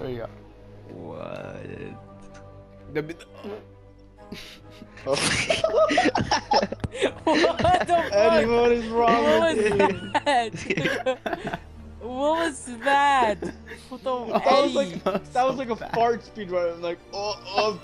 There you go. What? The, Oh. what the Eddie, fuck? what is wrong What with was you? that? what was that? What the That was like that was like a fart speed run. I'm Like oh oh.